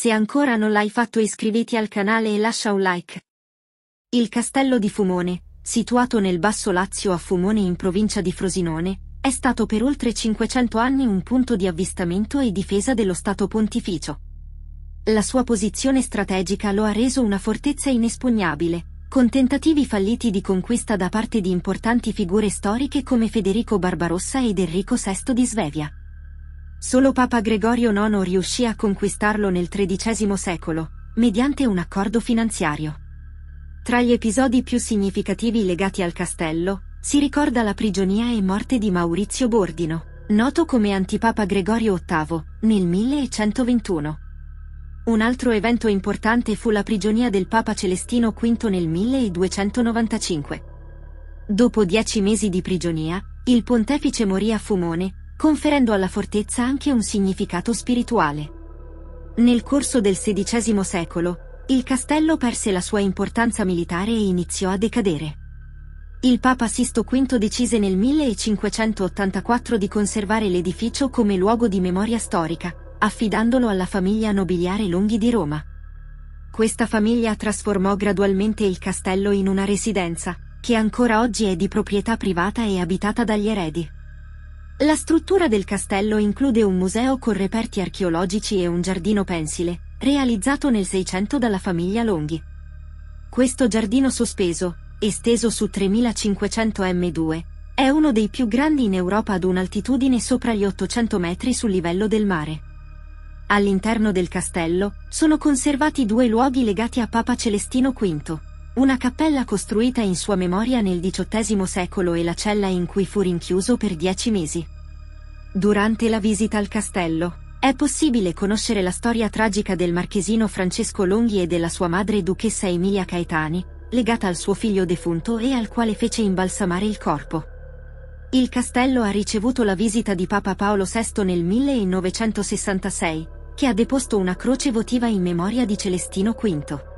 Se ancora non l'hai fatto iscriviti al canale e lascia un like. Il castello di Fumone, situato nel Basso Lazio a Fumone in provincia di Frosinone, è stato per oltre 500 anni un punto di avvistamento e difesa dello Stato pontificio. La sua posizione strategica lo ha reso una fortezza inespugnabile, con tentativi falliti di conquista da parte di importanti figure storiche come Federico Barbarossa ed Enrico VI di Svevia. Solo Papa Gregorio IX riuscì a conquistarlo nel XIII secolo, mediante un accordo finanziario. Tra gli episodi più significativi legati al castello, si ricorda la prigionia e morte di Maurizio Bordino, noto come Antipapa Gregorio VIII, nel 1121. Un altro evento importante fu la prigionia del Papa Celestino V nel 1295. Dopo dieci mesi di prigionia, il pontefice morì a Fumone, conferendo alla fortezza anche un significato spirituale. Nel corso del XVI secolo, il castello perse la sua importanza militare e iniziò a decadere. Il Papa Sisto V decise nel 1584 di conservare l'edificio come luogo di memoria storica, affidandolo alla famiglia nobiliare Longhi di Roma. Questa famiglia trasformò gradualmente il castello in una residenza, che ancora oggi è di proprietà privata e abitata dagli eredi. La struttura del castello include un museo con reperti archeologici e un giardino pensile, realizzato nel 600 dalla famiglia Longhi. Questo giardino sospeso, esteso su 3500 m2, è uno dei più grandi in Europa ad un'altitudine sopra gli 800 metri sul livello del mare. All'interno del castello sono conservati due luoghi legati a Papa Celestino V, una cappella costruita in sua memoria nel XVIII secolo e la cella in cui fu rinchiuso per dieci mesi. Durante la visita al castello, è possibile conoscere la storia tragica del marchesino Francesco Longhi e della sua madre duchessa Emilia Caetani, legata al suo figlio defunto e al quale fece imbalsamare il corpo. Il castello ha ricevuto la visita di Papa Paolo VI nel 1966, che ha deposto una croce votiva in memoria di Celestino V.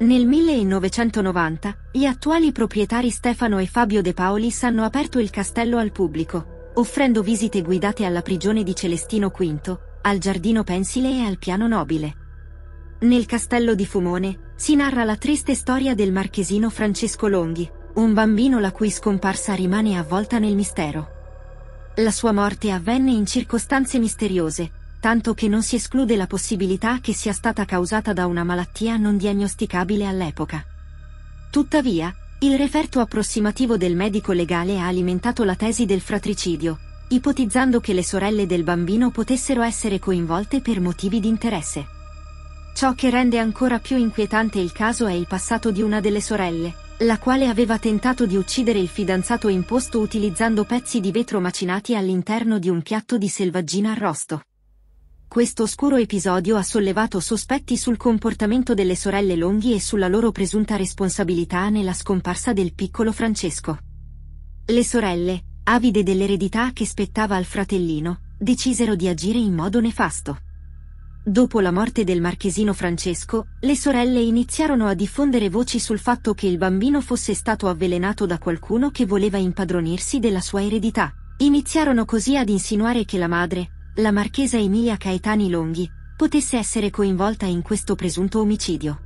Nel 1990, gli attuali proprietari Stefano e Fabio De Paolis hanno aperto il castello al pubblico, offrendo visite guidate alla prigione di Celestino V, al giardino pensile e al piano nobile. Nel castello di Fumone, si narra la triste storia del marchesino Francesco Longhi, un bambino la cui scomparsa rimane avvolta nel mistero. La sua morte avvenne in circostanze misteriose, tanto che non si esclude la possibilità che sia stata causata da una malattia non diagnosticabile all'epoca. Tuttavia, il referto approssimativo del medico legale ha alimentato la tesi del fratricidio, ipotizzando che le sorelle del bambino potessero essere coinvolte per motivi di interesse. Ciò che rende ancora più inquietante il caso è il passato di una delle sorelle, la quale aveva tentato di uccidere il fidanzato imposto utilizzando pezzi di vetro macinati all'interno di un piatto di selvaggina arrosto. Questo oscuro episodio ha sollevato sospetti sul comportamento delle sorelle Longhi e sulla loro presunta responsabilità nella scomparsa del piccolo Francesco. Le sorelle, avide dell'eredità che spettava al fratellino, decisero di agire in modo nefasto. Dopo la morte del marchesino Francesco, le sorelle iniziarono a diffondere voci sul fatto che il bambino fosse stato avvelenato da qualcuno che voleva impadronirsi della sua eredità. Iniziarono così ad insinuare che la madre, la marchesa Emilia Caetani Longhi, potesse essere coinvolta in questo presunto omicidio.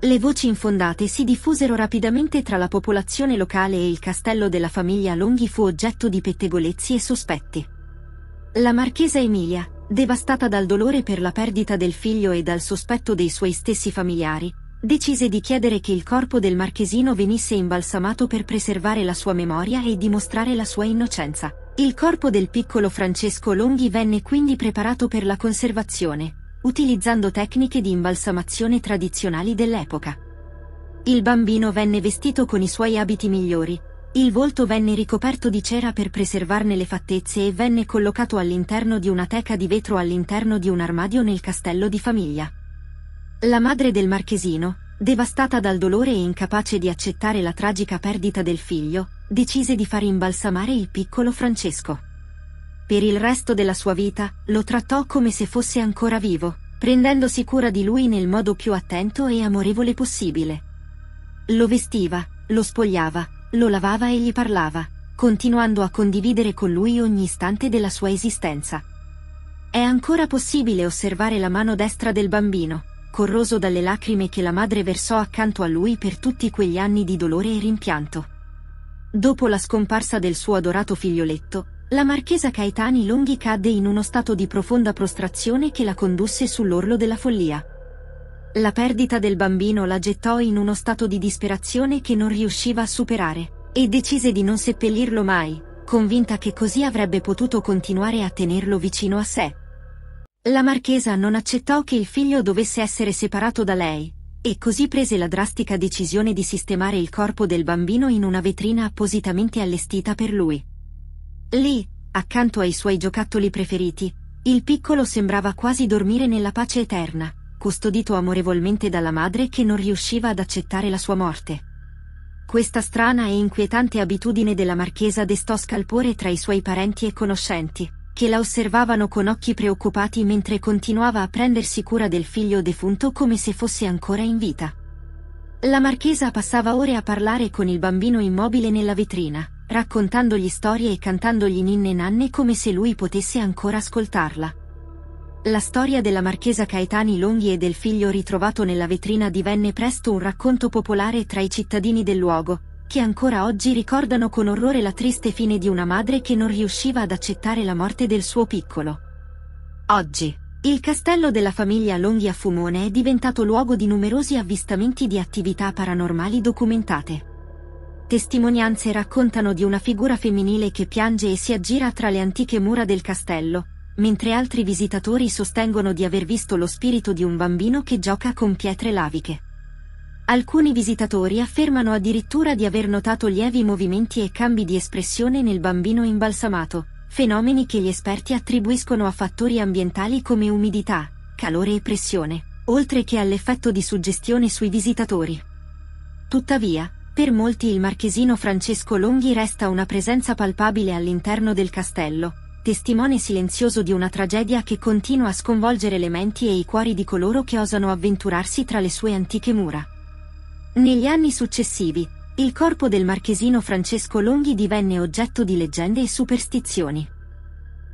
Le voci infondate si diffusero rapidamente tra la popolazione locale e il castello della famiglia Longhi fu oggetto di pettegolezzi e sospetti. La marchesa Emilia, devastata dal dolore per la perdita del figlio e dal sospetto dei suoi stessi familiari, decise di chiedere che il corpo del marchesino venisse imbalsamato per preservare la sua memoria e dimostrare la sua innocenza. Il corpo del piccolo Francesco Longhi venne quindi preparato per la conservazione, utilizzando tecniche di imbalsamazione tradizionali dell'epoca. Il bambino venne vestito con i suoi abiti migliori, il volto venne ricoperto di cera per preservarne le fattezze e venne collocato all'interno di una teca di vetro all'interno di un armadio nel castello di famiglia. La madre del marchesino, devastata dal dolore e incapace di accettare la tragica perdita del figlio, decise di far imbalsamare il piccolo Francesco. Per il resto della sua vita, lo trattò come se fosse ancora vivo, prendendosi cura di lui nel modo più attento e amorevole possibile. Lo vestiva, lo spogliava, lo lavava e gli parlava, continuando a condividere con lui ogni istante della sua esistenza. È ancora possibile osservare la mano destra del bambino, corroso dalle lacrime che la madre versò accanto a lui per tutti quegli anni di dolore e rimpianto. Dopo la scomparsa del suo adorato figlioletto, la marchesa Caetani Longhi cadde in uno stato di profonda prostrazione che la condusse sull'orlo della follia. La perdita del bambino la gettò in uno stato di disperazione che non riusciva a superare, e decise di non seppellirlo mai, convinta che così avrebbe potuto continuare a tenerlo vicino a sé. La marchesa non accettò che il figlio dovesse essere separato da lei, e così prese la drastica decisione di sistemare il corpo del bambino in una vetrina appositamente allestita per lui. Lì, accanto ai suoi giocattoli preferiti, il piccolo sembrava quasi dormire nella pace eterna, custodito amorevolmente dalla madre che non riusciva ad accettare la sua morte. Questa strana e inquietante abitudine della marchesa destò scalpore tra i suoi parenti e conoscenti, che la osservavano con occhi preoccupati mentre continuava a prendersi cura del figlio defunto come se fosse ancora in vita. La marchesa passava ore a parlare con il bambino immobile nella vetrina, raccontandogli storie e cantandogli ninne nanne come se lui potesse ancora ascoltarla. La storia della marchesa Caetani Longhi e del figlio ritrovato nella vetrina divenne presto un racconto popolare tra i cittadini del luogo, che ancora oggi ricordano con orrore la triste fine di una madre che non riusciva ad accettare la morte del suo piccolo. Oggi, il castello della famiglia Longhi a Fumone è diventato luogo di numerosi avvistamenti di attività paranormali documentate. Testimonianze raccontano di una figura femminile che piange e si aggira tra le antiche mura del castello, mentre altri visitatori sostengono di aver visto lo spirito di un bambino che gioca con pietre laviche. Alcuni visitatori affermano addirittura di aver notato lievi movimenti e cambi di espressione nel bambino imbalsamato, fenomeni che gli esperti attribuiscono a fattori ambientali come umidità, calore e pressione, oltre che all'effetto di suggestione sui visitatori. Tuttavia, per molti il marchesino Francesco Longhi resta una presenza palpabile all'interno del castello, testimone silenzioso di una tragedia che continua a sconvolgere le menti e i cuori di coloro che osano avventurarsi tra le sue antiche mura. Negli anni successivi, il corpo del marchesino Francesco Longhi divenne oggetto di leggende e superstizioni.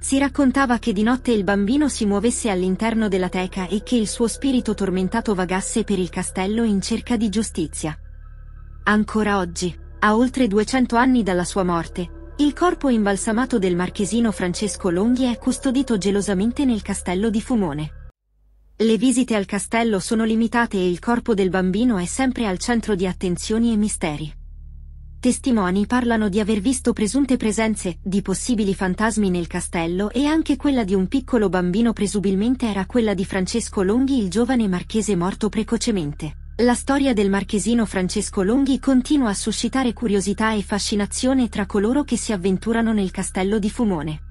Si raccontava che di notte il bambino si muovesse all'interno della teca e che il suo spirito tormentato vagasse per il castello in cerca di giustizia. Ancora oggi, a oltre 200 anni dalla sua morte, il corpo imbalsamato del marchesino Francesco Longhi è custodito gelosamente nel castello di Fumone. Le visite al castello sono limitate e il corpo del bambino è sempre al centro di attenzioni e misteri. Testimoni parlano di aver visto presunte presenze di possibili fantasmi nel castello e anche quella di un piccolo bambino presumibilmente era quella di Francesco Longhi il giovane marchese morto precocemente. La storia del marchesino Francesco Longhi continua a suscitare curiosità e fascinazione tra coloro che si avventurano nel castello di Fumone.